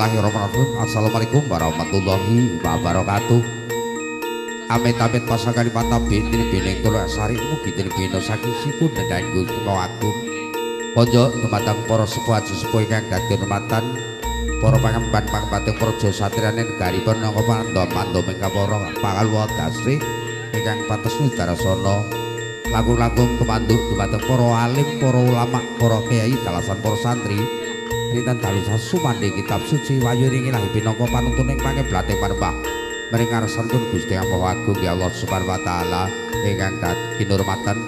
Bismillahirrahmanirrahim. Assalamualaikum warahmatullahi wabarakatuh. Amit amit pasang kali mata bintin bining tulak sari Mugi tin bino saking sipun dan gusti agung Konjo tumatang poro sepuh aji sepuh yang dati numatan Poro pangamban pangampati projo satrianin Gari penongko pando mando mengka poro Pangaluwa dasri Ingkang pates sono Lagung-lagung kemandu tumatang poro alim Poro ulama, poro kiai, dalasan poro santri Rinten dalu sasumande kitab suci wayuring ilahi pinangka panuntun ing pangeblate panembah mring ngarsanipun Gusti Allah Agung ya Allah Subhanahu wa taala ingkang kinurmatan.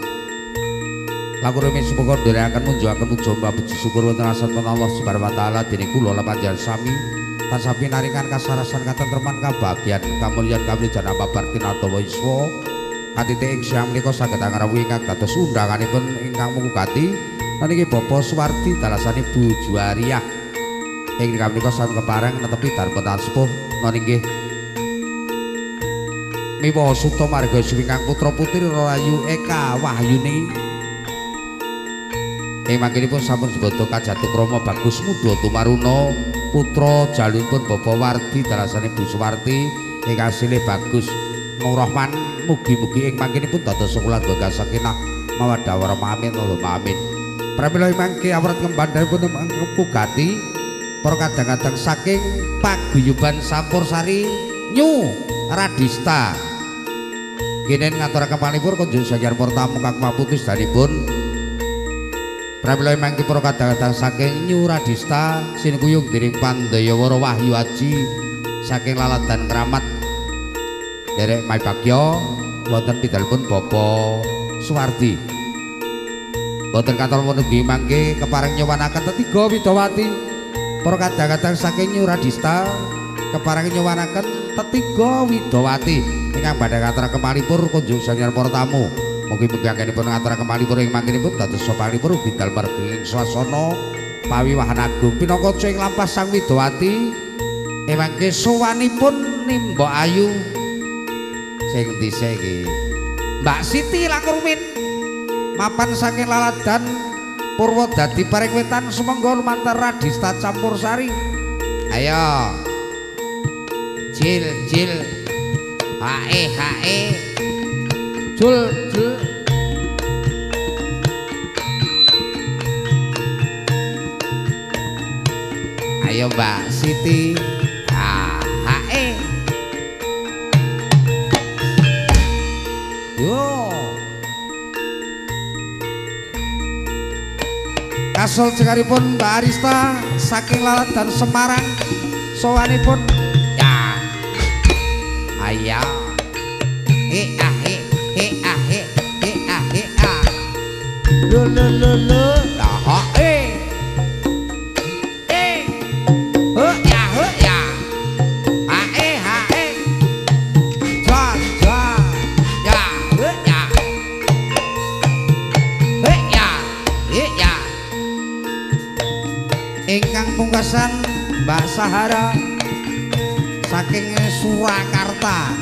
Lagu remi semoga akan munjuaken muja puji syukur wonten asatipun Allah Subhanahu wa taala. Dening kula lan panjenengan sami tansah pinaringan kasarasan katentreman kabahagiaan kamulyan kamiljan apabar tinatawa iswa katite ing siang menika saged angrawuhi ingkang dados undanganipun ingkang mungkati niki Bapak Suwardi dalasane Bu Juwariah ing kamnika sampun kepareng netepi darpetan sepuh nggih. Miwa Suto Marga Siwingkang Putra Putri Rayu Eka Wahyuni. Ing mangkinipun sampun sebodo kajatuh kromo bagus muda tumaruna putra jalunipun Bapak Wardi dalasane Bu Suwardi. Ing asile bagus Nurrahman mugi-mugi ing mangkinipun dados sekolah gagas sakinah mawaddah warahmah amin Allahumma amin Pramila mangke awrat kembandhanipun pugati para kadang-kadang saking paguyuban Sampur-Sari Nyu Radista. Kenen ngaturaken panipur kunjung sajar tamu kang maputus danipun. Pramila mangke para kadang-kadang saking Nyu Radista sinukuyung dening Pandayawara Wahyu Aji saking lalatan keramat derek Mai Bagyo wonten pidalipun Bapak Suwardi. Boten kantor menugi mangke kepareng nyowanaken tetiga Widawati. Para kadang-kadang saking Nyuradista kepareng nyowanaken tetiga Widawati ingkang badhe katara kemalipur kunjung sanyar para tamu. Mugi-mugi anggenipun katara kemalipur ing mangkenipun dados sopanipun bidal margi ing swasana pawiwahan agung pinaka ing lampah Sang Widawati. Emangke sowanipun Nimba Ayu sing dhisik iki. Mbak Siti Langrumin mapan saking laladan purwo dadi paring wetan sumangga lumantar radista campur sari ayo. Jil jil. Hae hae. Jul jul. Ayo mbak siti Kasul cekaripun Mbak Arista saking Lalat dan Semarang sowanipun. Ya. Ayo. He ah he he ah he he ah he ah. Lo lo lo lo Sahara saking Surakarta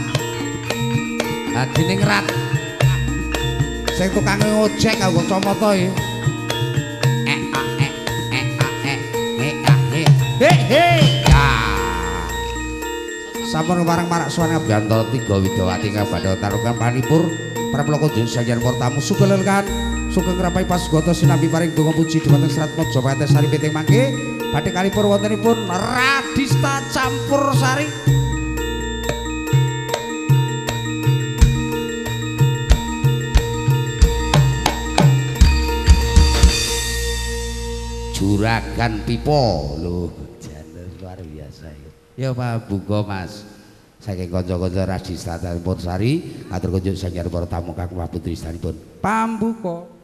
hadining rat sing tukang ojek kanggo comata iki. Eh ah eh eh ah eh he he sampun bareng marak suwana bantara tiga widawati kabadha tarungan panipur para peloko jeneng sajian tamu sugeng sugeng rapai pasugata sinambi paring donga puji dhumateng Serat Majapahit Sari Piting mangke badhe kalipur wontenipun Radista campur sari. Juragan pipo. Lho jan luar biasa ya. Pak buka Mas. Saking kanca-kanca Radista campur sari ngatur kunjuk sanggar para tamu kang putri istanipun pambuka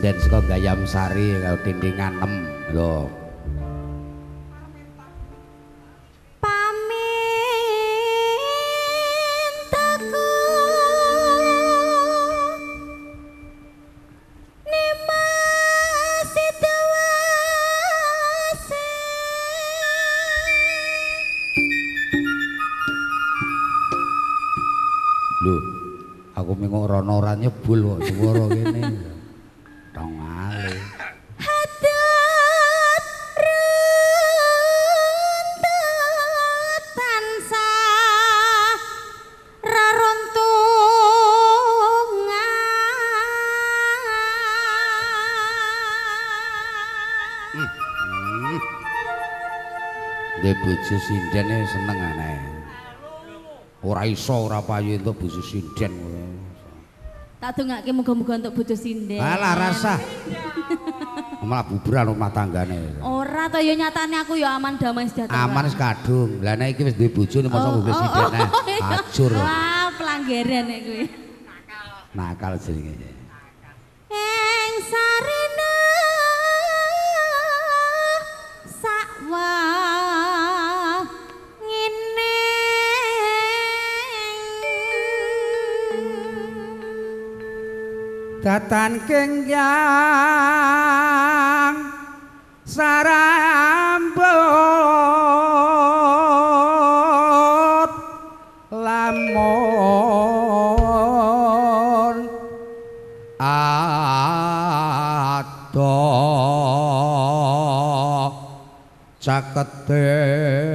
sinden saka gayam sari karo dindingan nem lho Lho, bojo sinden seneng aneh. Ora iso ora payu entuk bojo sinden. Tak dongake muga-muga entuk bojo sinden. Alah rasa. Malah buburan rumah tanggane. Ora to ya nyatane aku ya aman damai sejahtera. Aman wis kadung. Lah nek iki wis duwe bojo nek mosok bojo sinden nah. Ajur. Wah, pelanggaran nek kuwi. Nakal jenenge. datan yang sarambut lamun ada caketing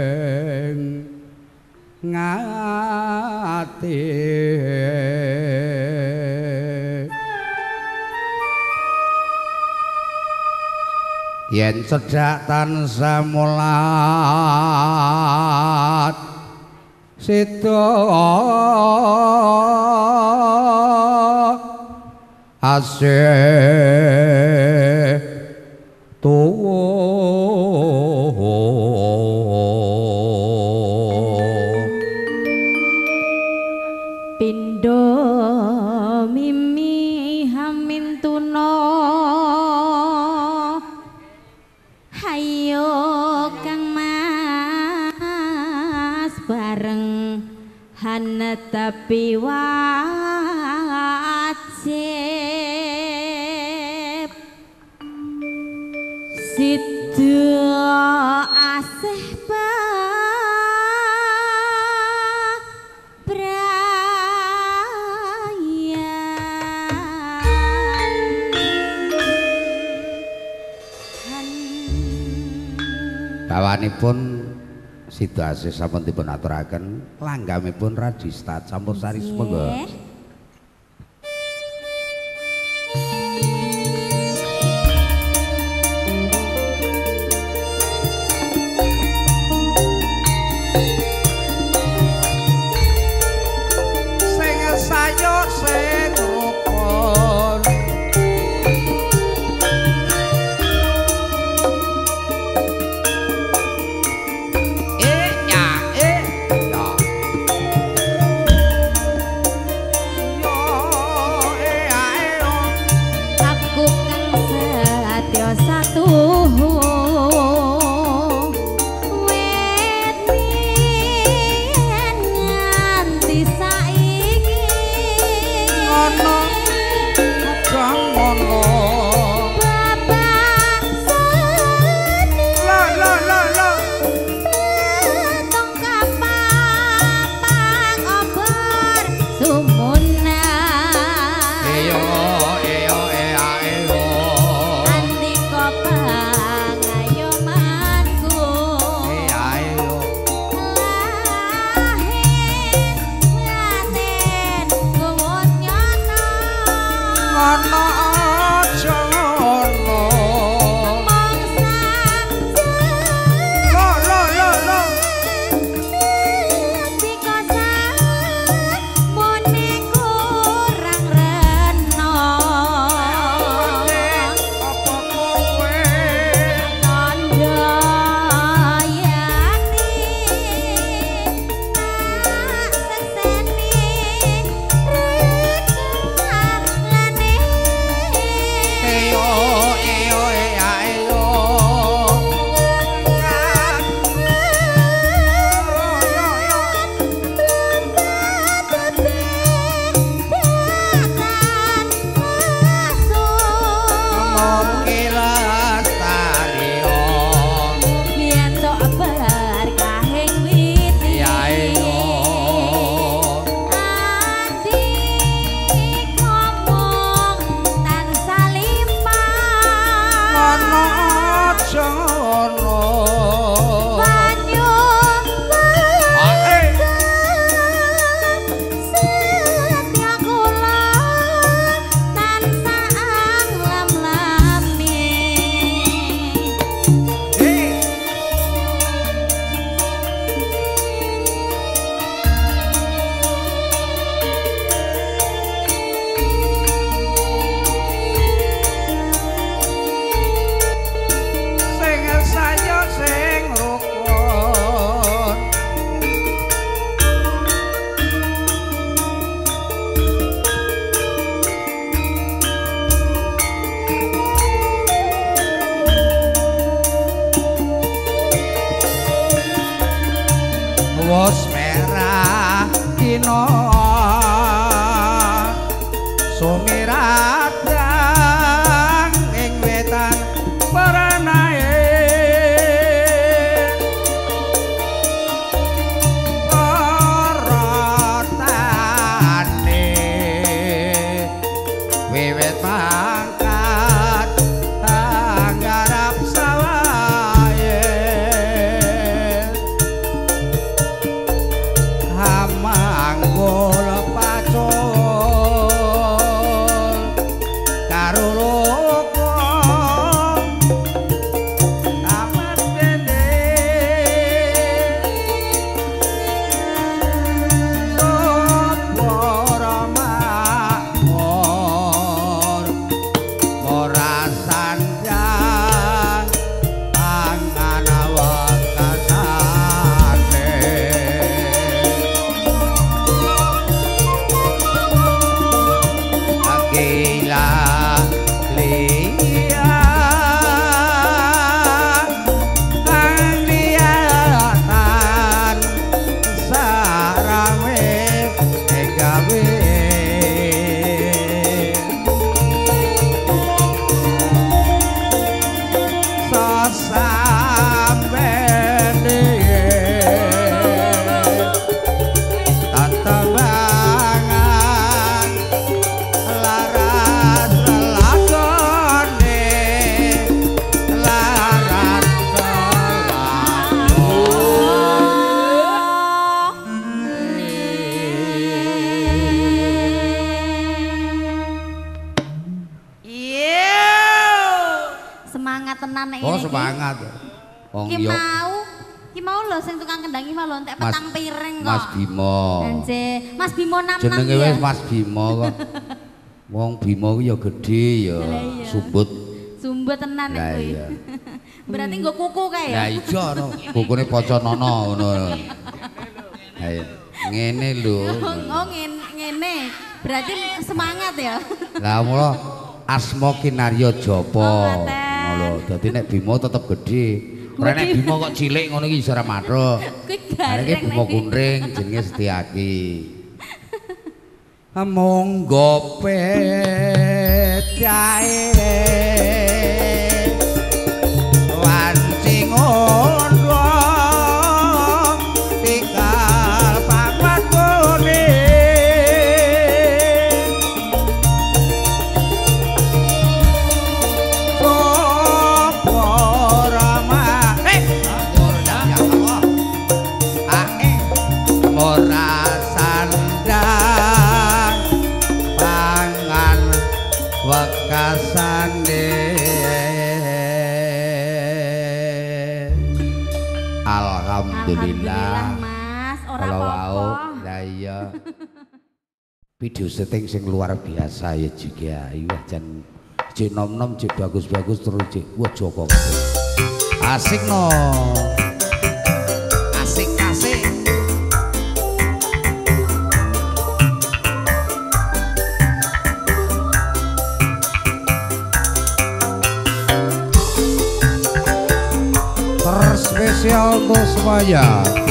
yen cedhak tansah mulat. Sida asih tapi situasi sampun dipun aturaken langgamipun Radista campur sari semoga Jenenge wis Mas Bimo kok. Wong Bimo ku ya gedhe ya, sumbut. Sumbut tenan nek kuwi. Berarti nggo kuku kae ya. Lah iya no, bukune Poconono ngono. Ha iya. Ngene lho. Oh ngene ngene. Berarti semangat ya. Lah mula asma kinarya japa. Oh. Ngono. Dadi nek Bimo tetep gedhe. Ora nek Bimo kok cilik ngono iki isih ora mathuk. Kuwi gareng nek. Kunring jenenge Setyaki. monggo gopet video setting sing luar biasa ya juga iya jan cek nom nom cek bagus bagus terus cek. Wah Joko. Asik no. Asik asik. Terspesial untuk semuanya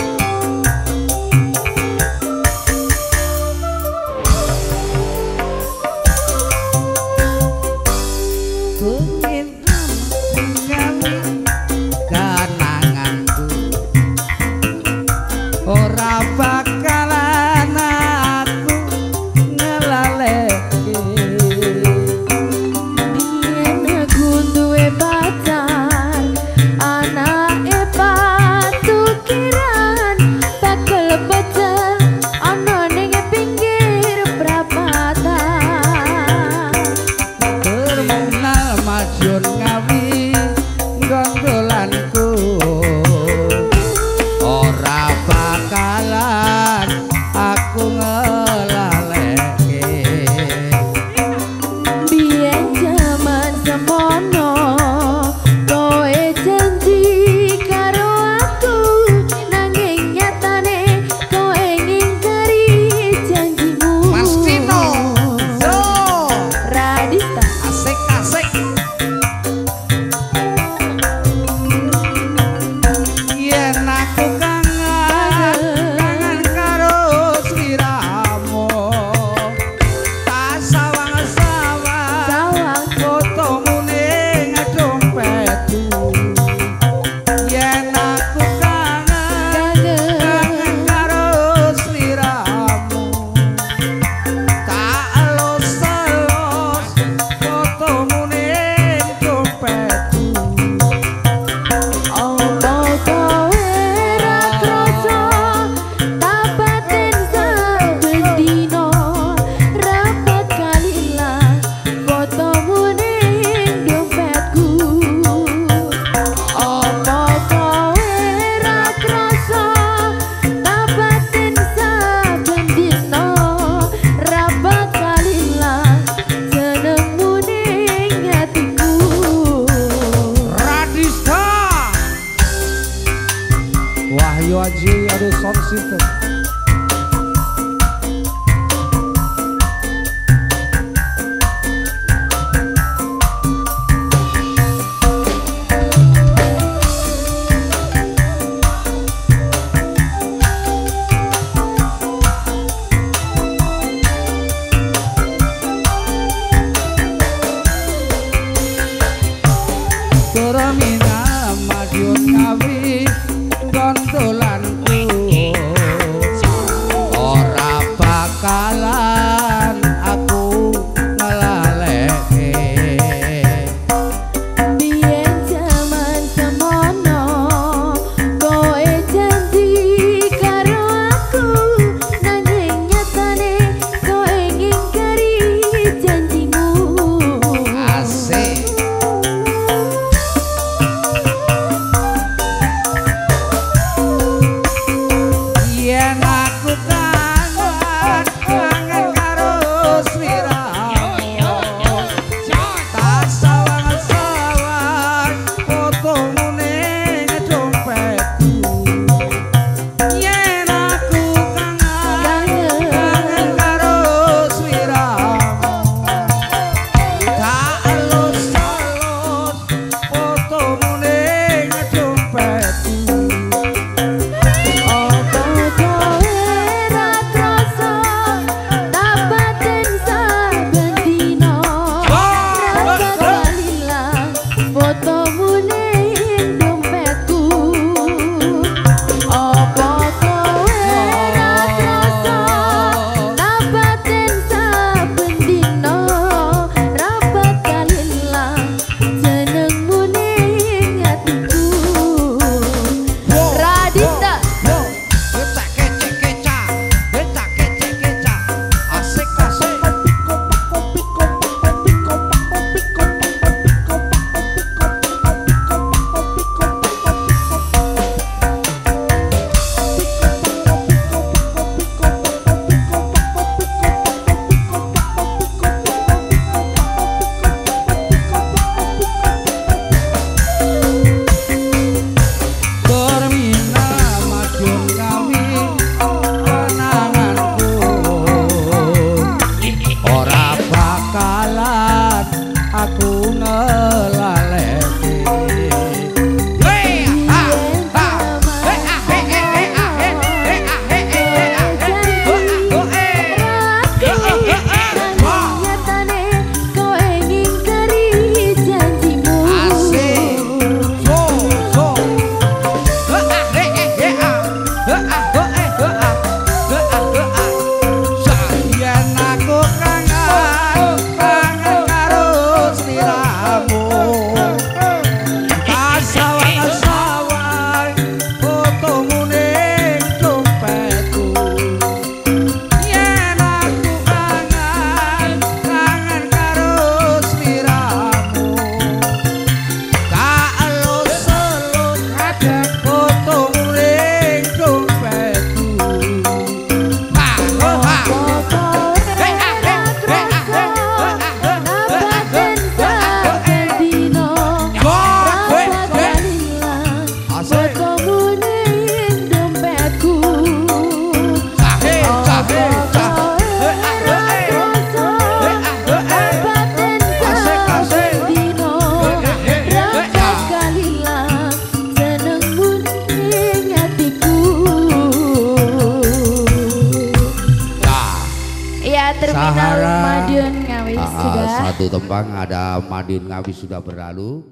Halahara Madun Ngawis sudah. satu tembang ada Madun Ngawis sudah berlalu.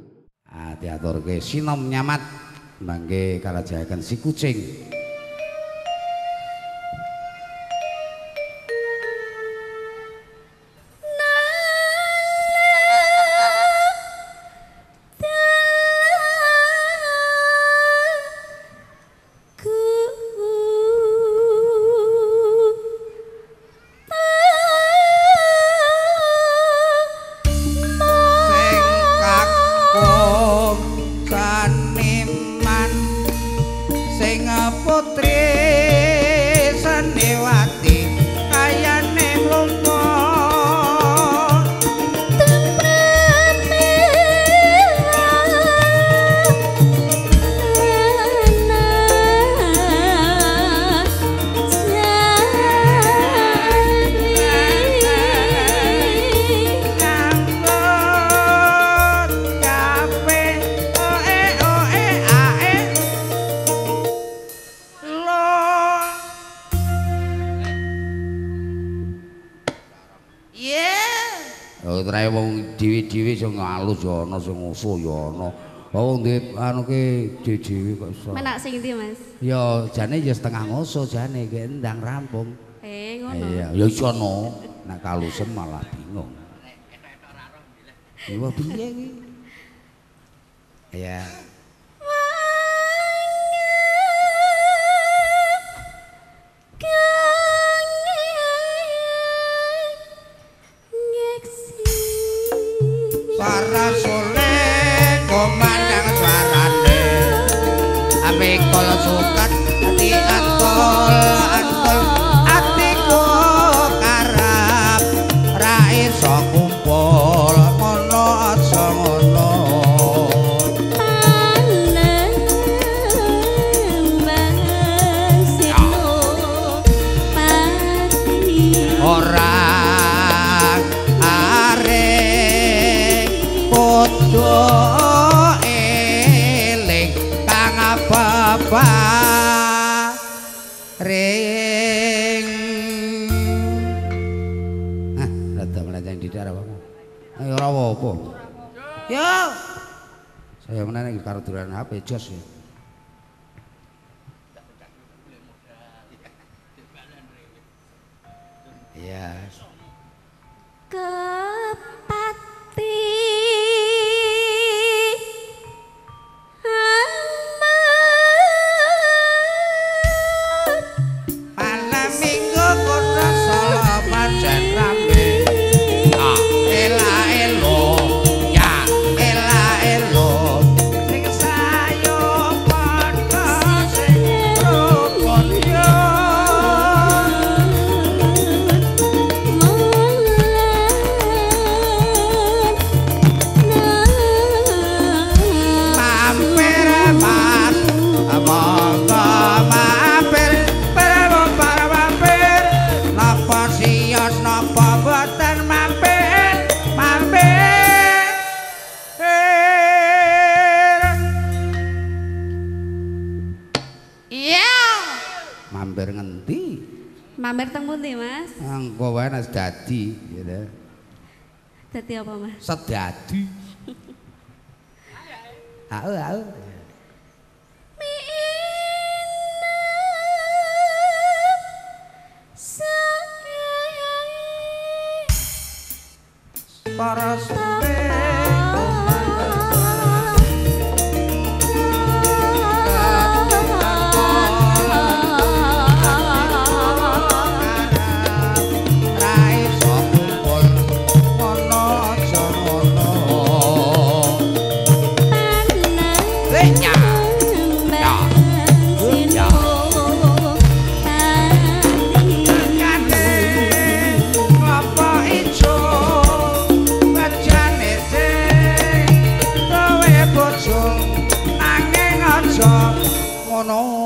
Ah, teater ke sinom nyamat. Bangke kalajakan si kucing. dhewe kok iso. Menak sing ndi, Mas? Ya jane ya setengah ngoso jane nggih ndang rampung. Eh ngono. Iya, ya iso no. Nek kalusen malah bingung. Nek enak-enak ora roh milih. Iya piye iki? Ya HP ya, jos ya? sedia no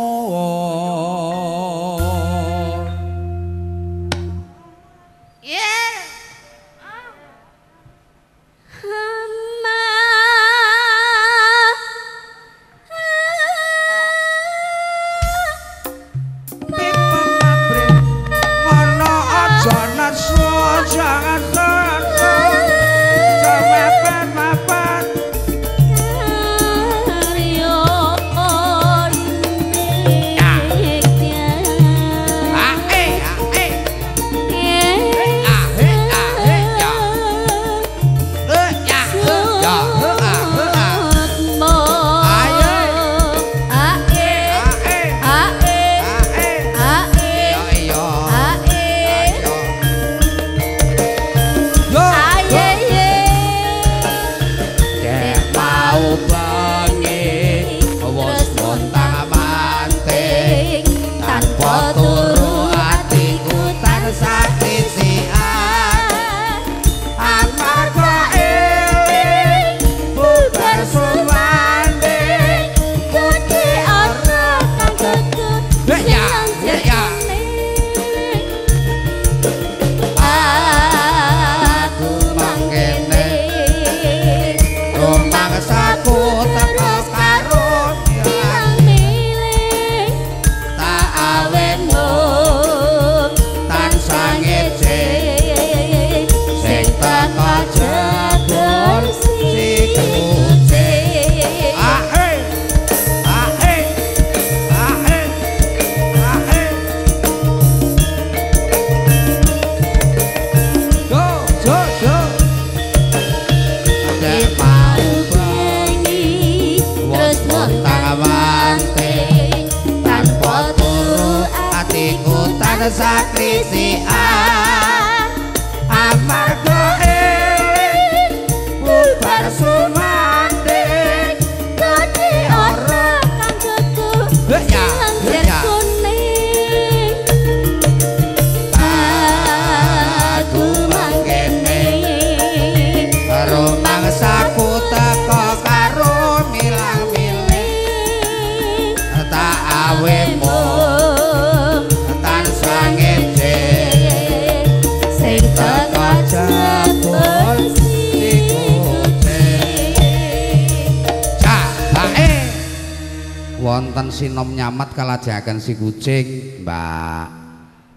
kalajakan si kucing Mbak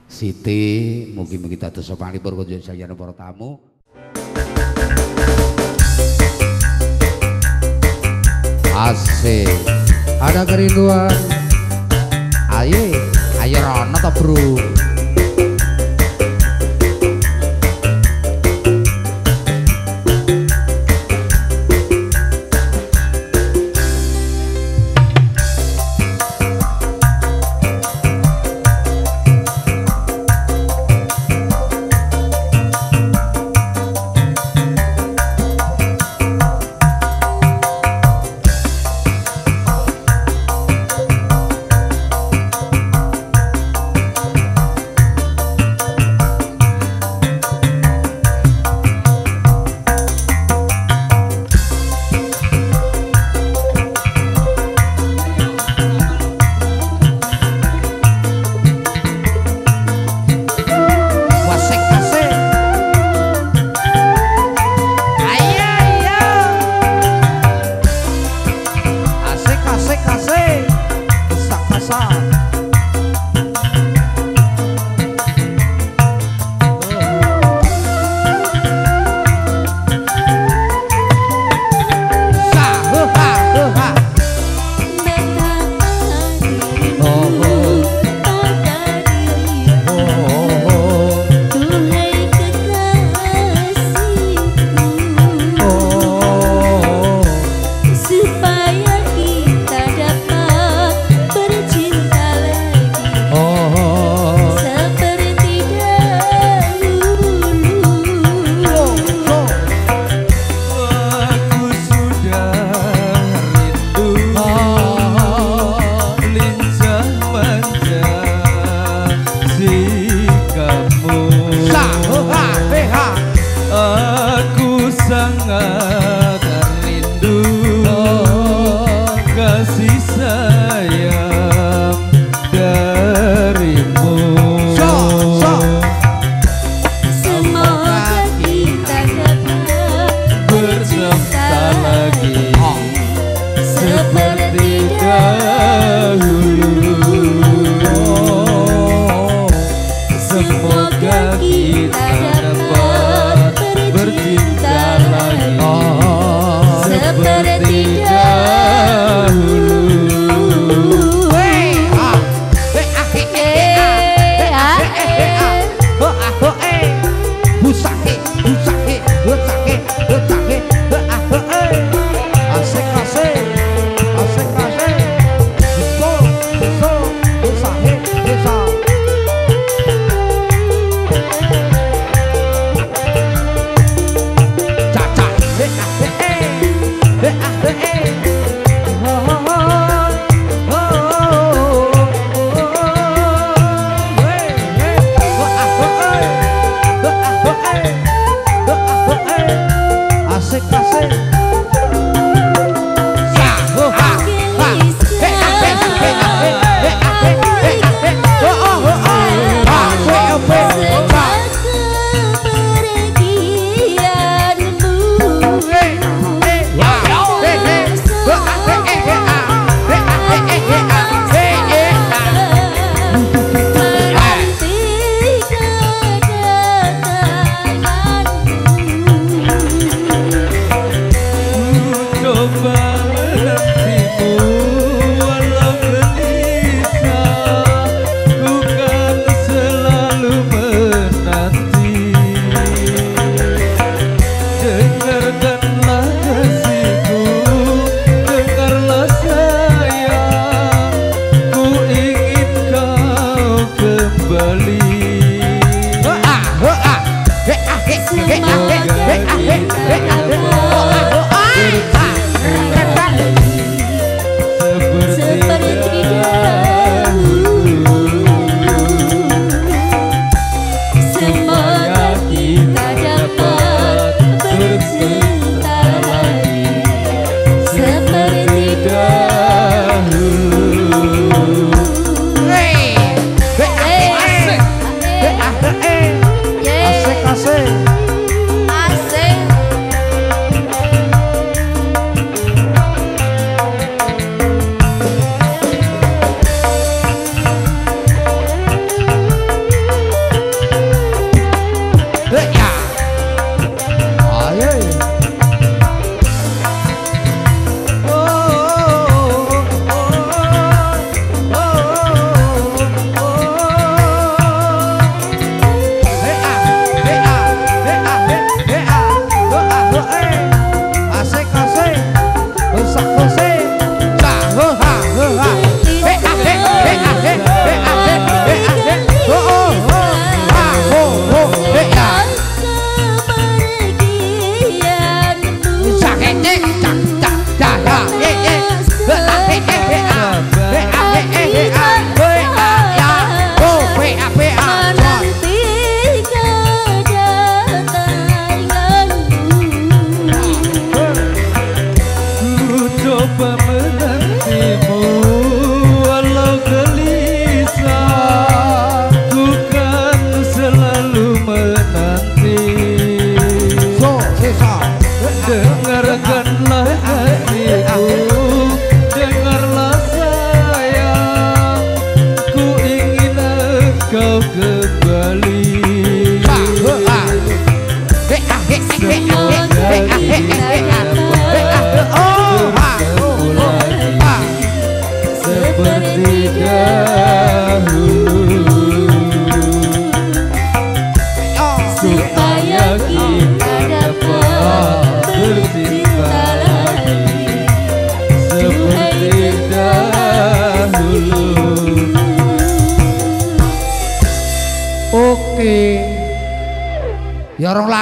Siti mugi-mugi dados sopanipun kunjung sayan para tamu. Asik. Ada kerinduan? Ayo ayo rono bro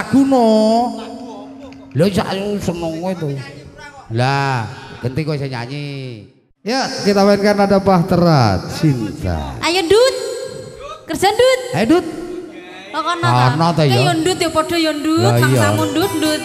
lagu no. Lho sak seneng itu. Lah, ganti kowe saya nyanyi. Ya, kita mainkan ada Bahtera Cinta. Ayo Dut. Kerja Dut. Ayo Dut. Kok ana ta? Ya. Ya Dut ya podo ya Dut, sang iya. Dut.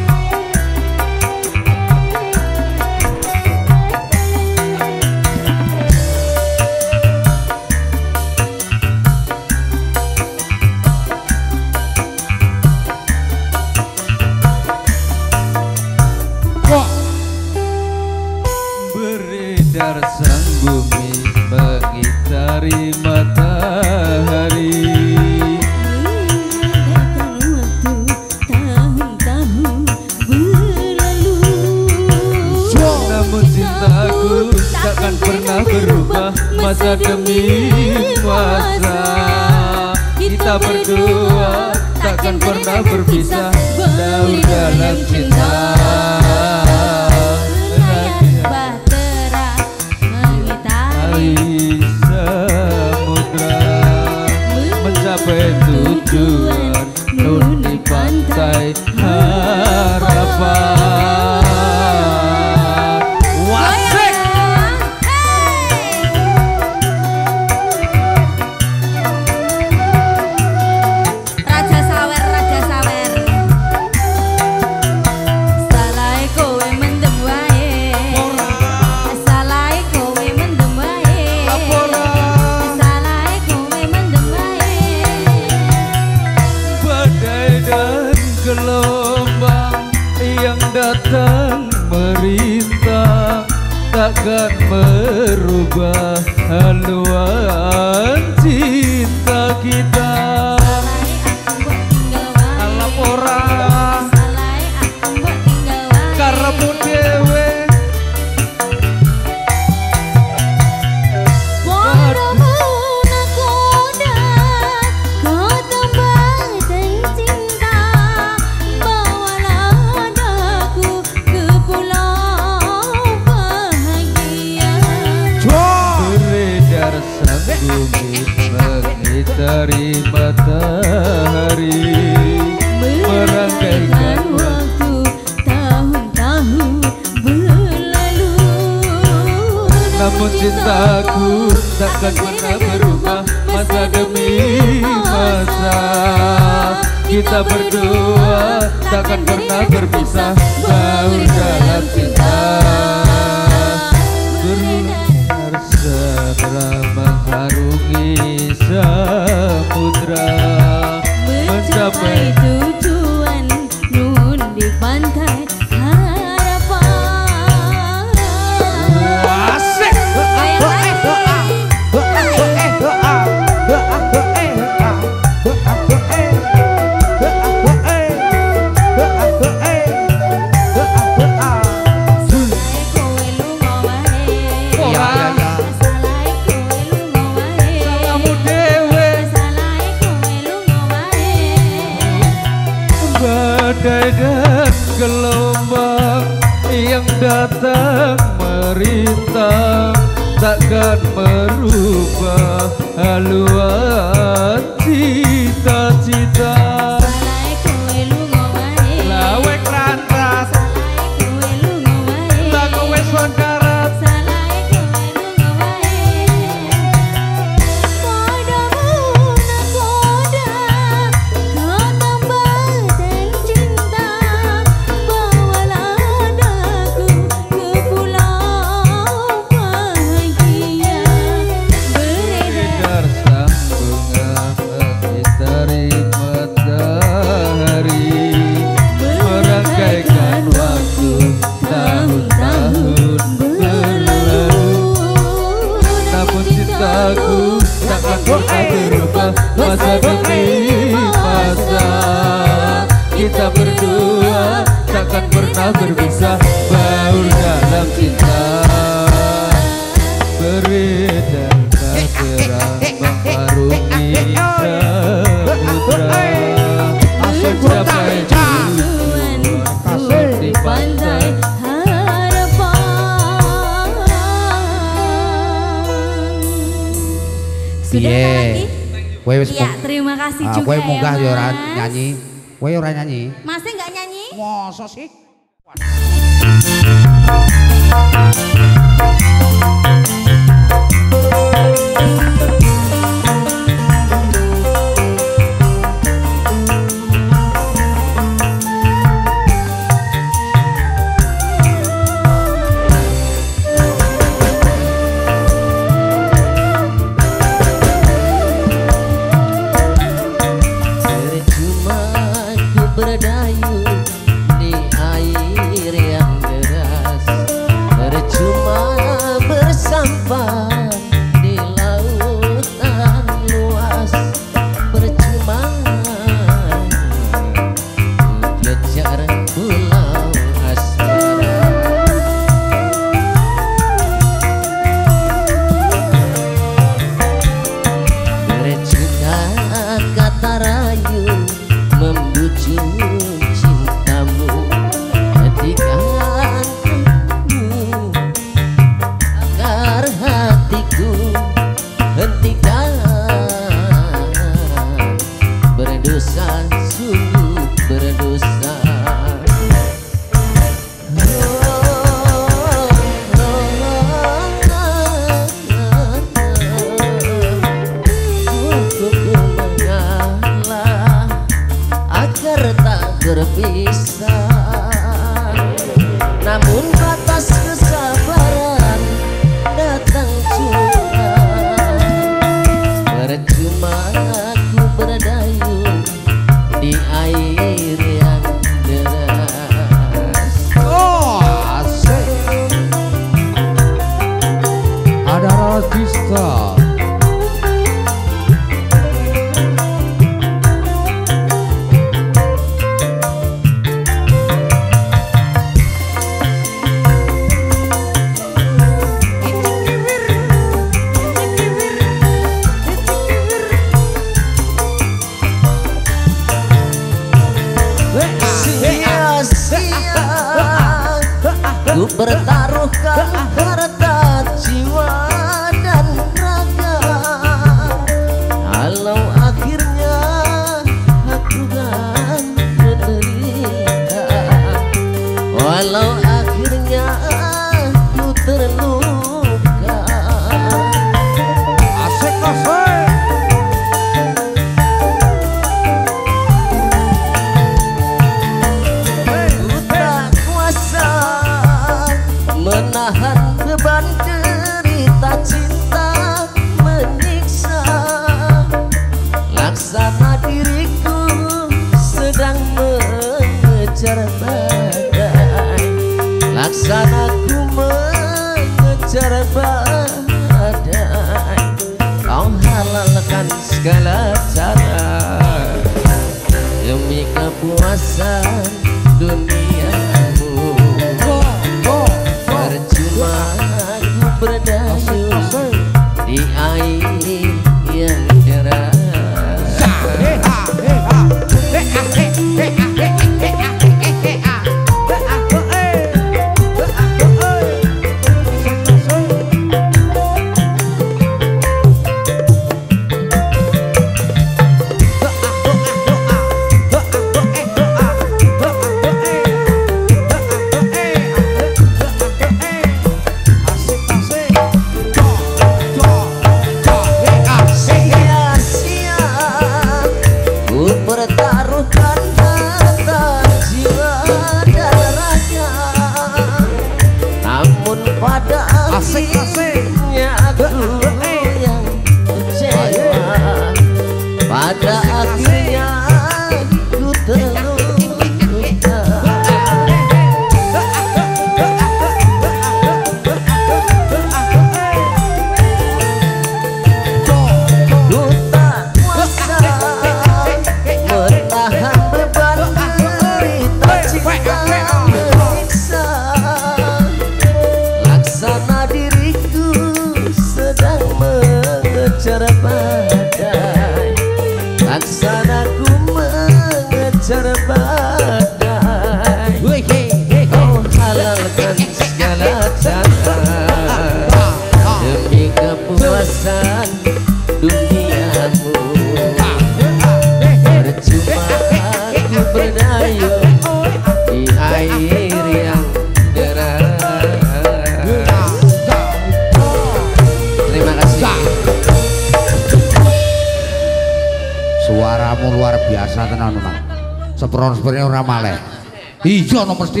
mesti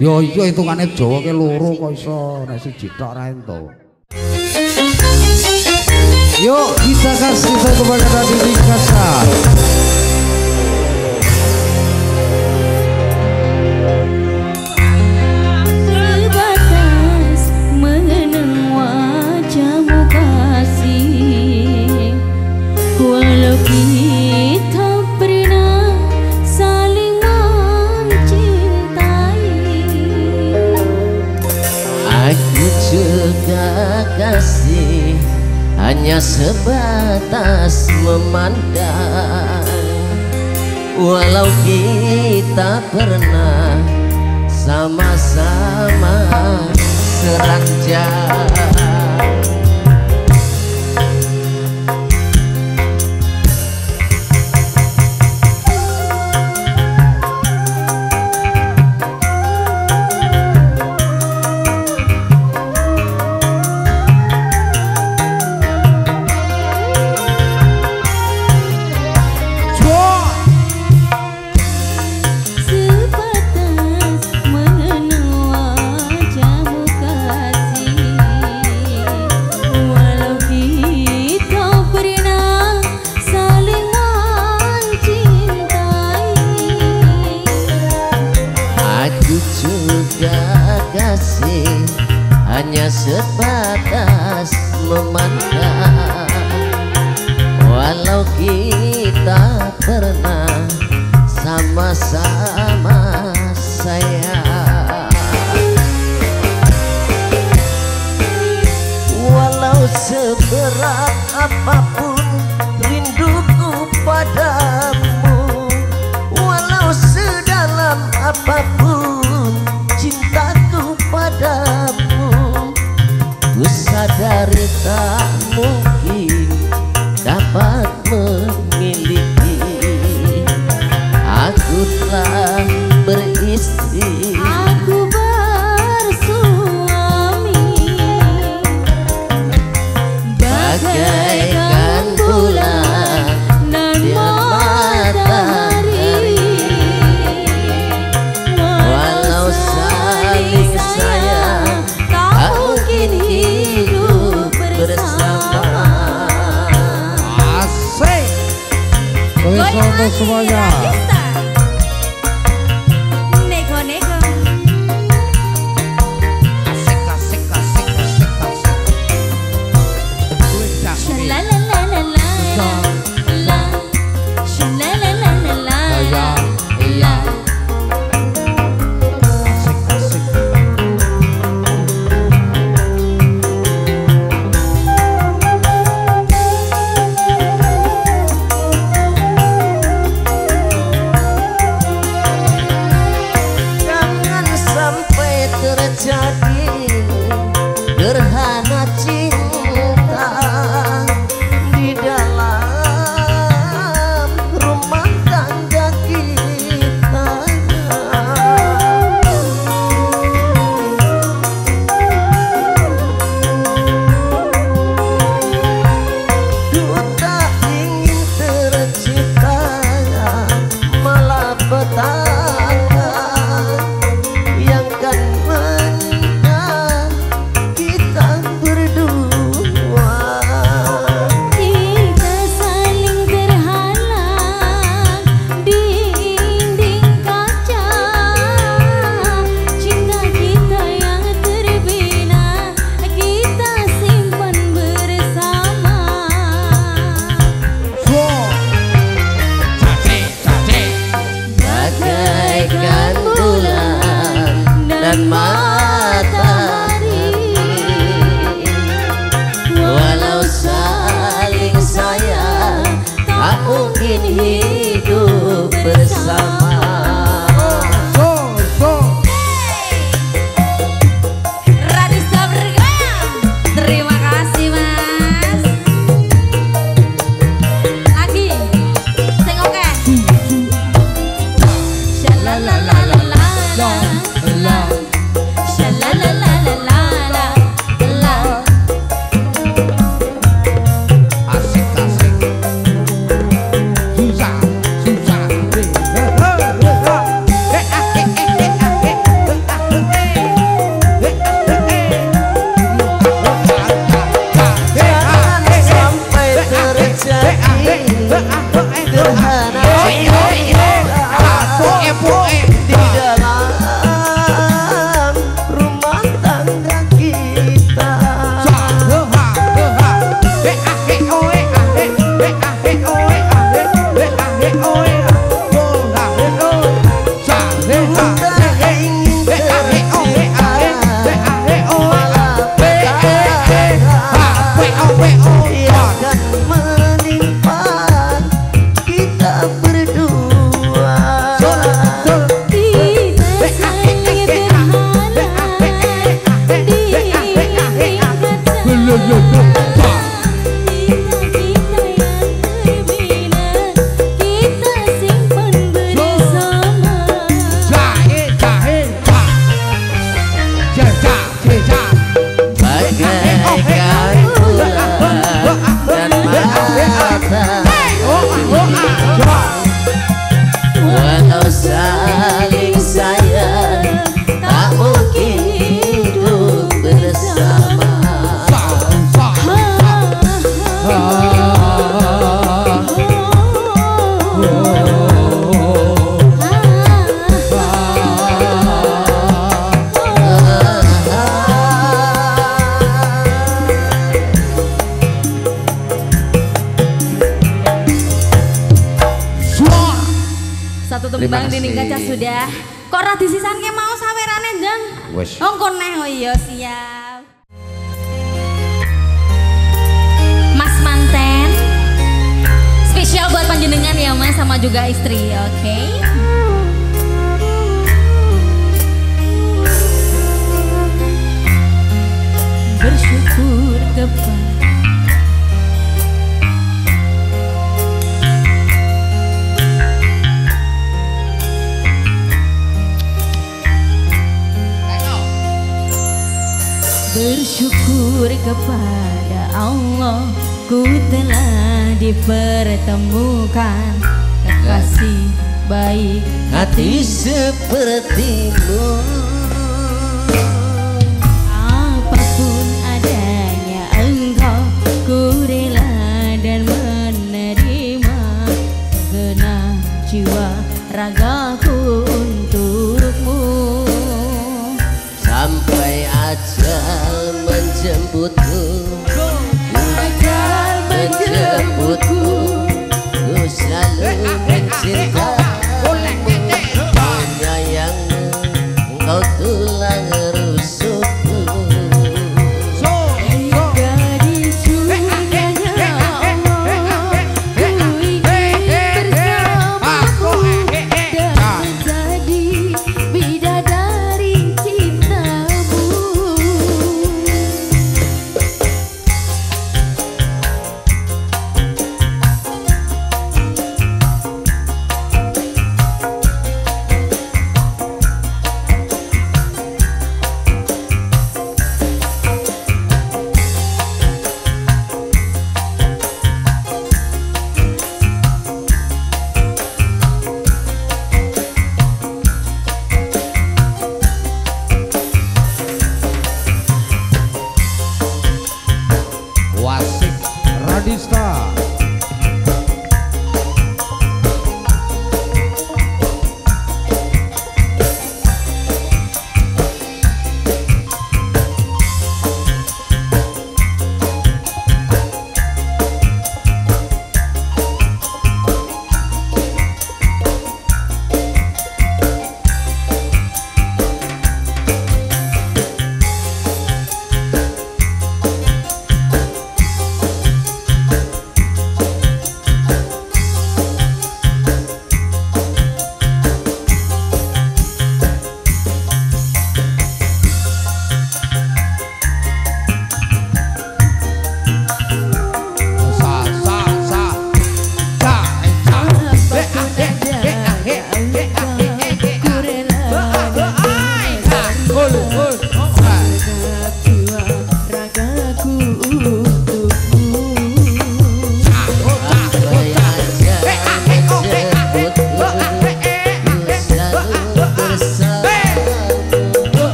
yo iya hitungane Jawa ke loro kok iso nek siji tok ra ento.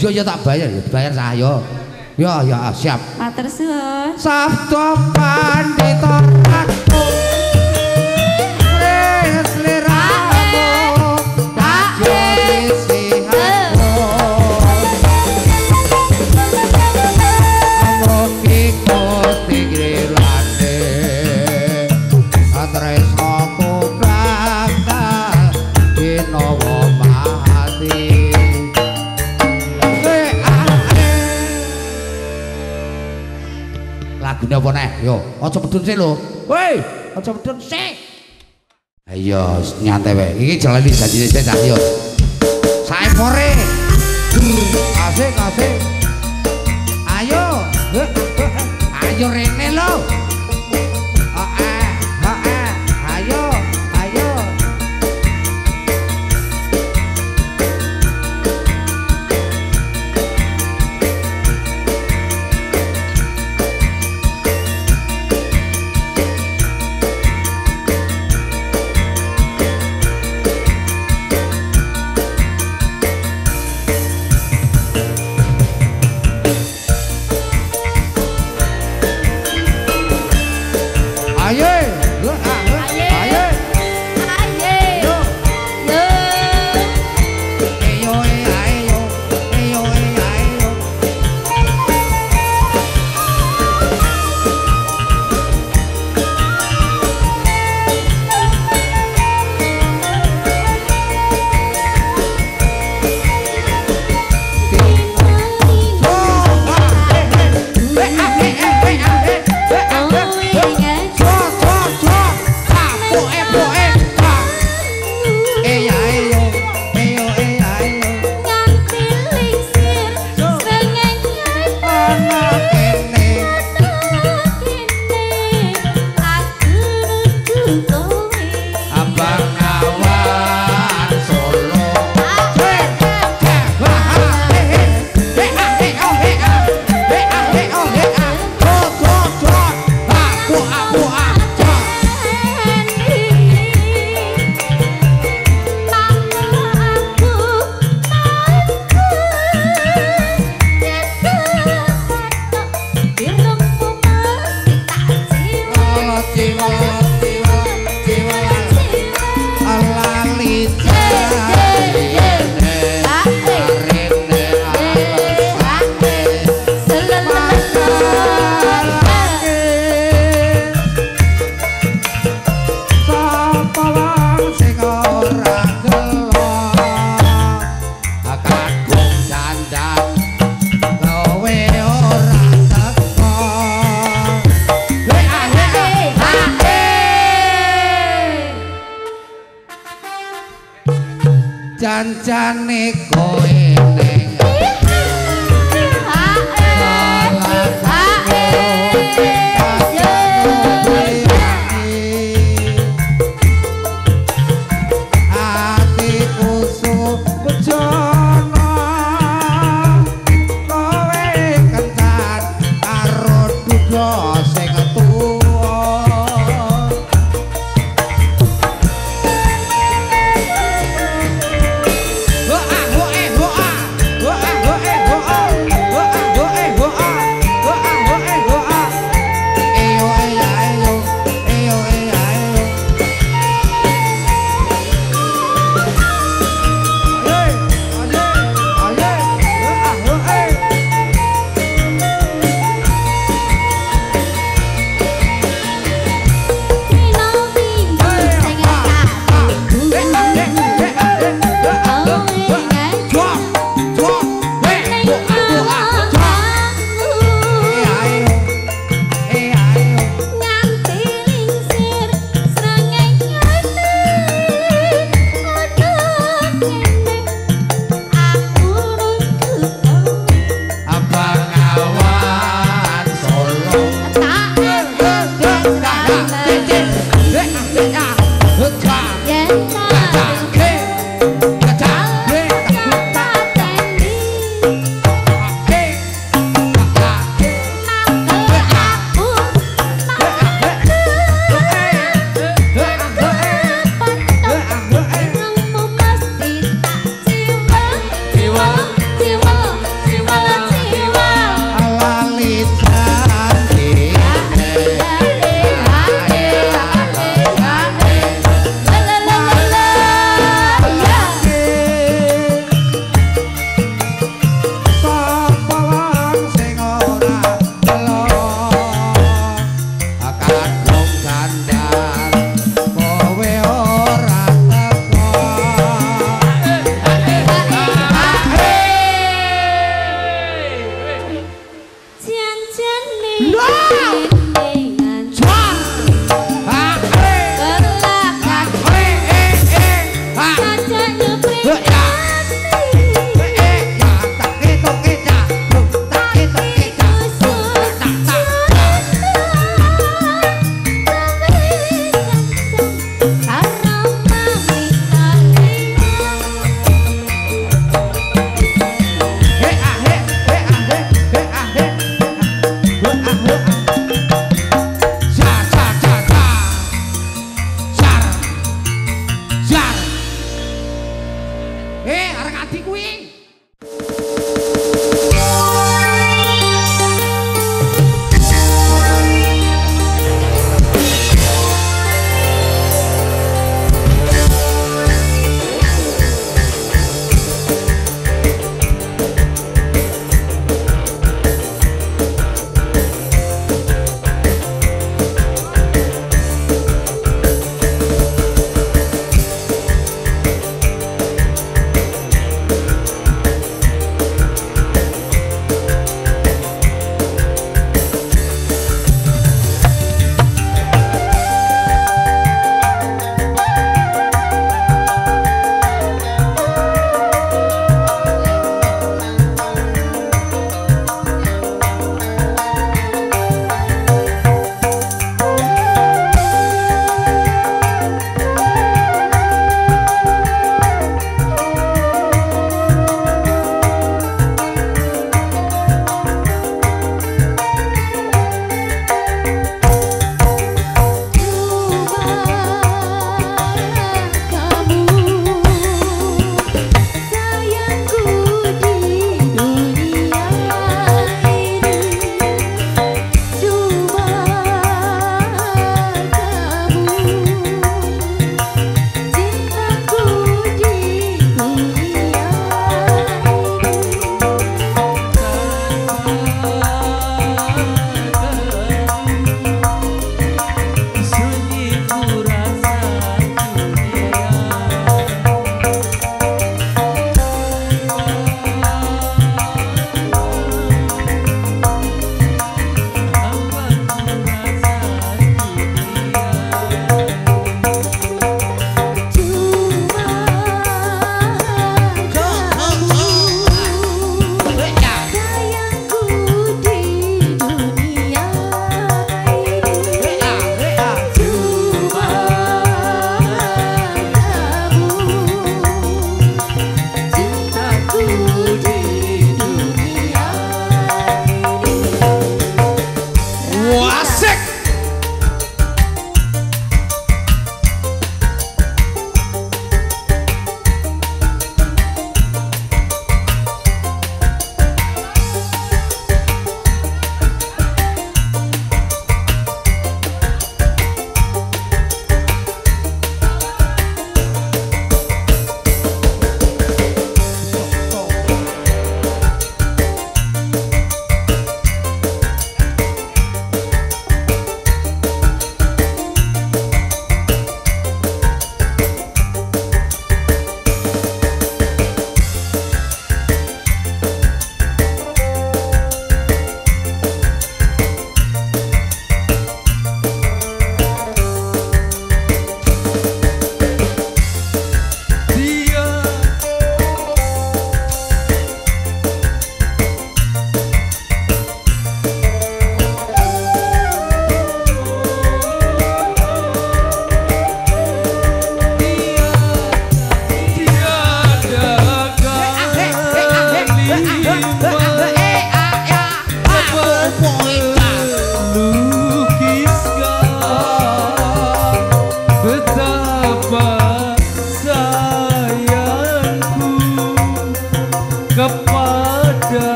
Bisa ya tak bayar ya bayar saya. Ya ya siap. Matur suwun. Sabda pandita yo aja medun sik lho. Woi aja medun sik. Ayo nyantai wae. Iki jalani janjine sik cah yo. Saepore asik asik. Ayo. Ayo rene lho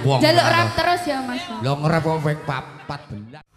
Jalur Jaluk rap terus ya Mas. Lah ngrap kok ping 14.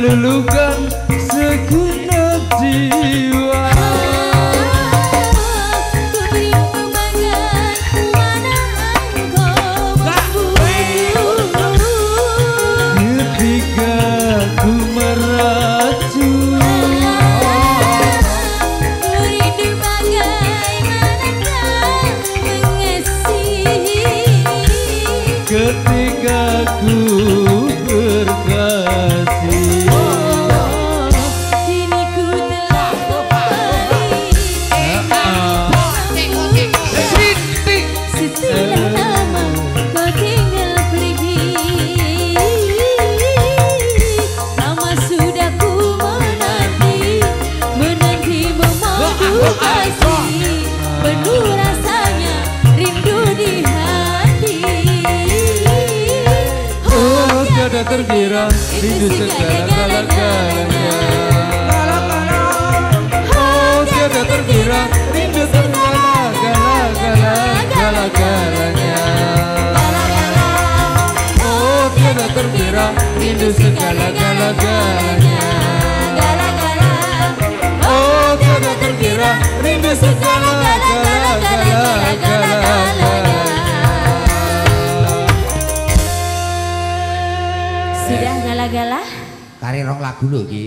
Luluga Sudah gala-gala? Kari rok lagu lho ki.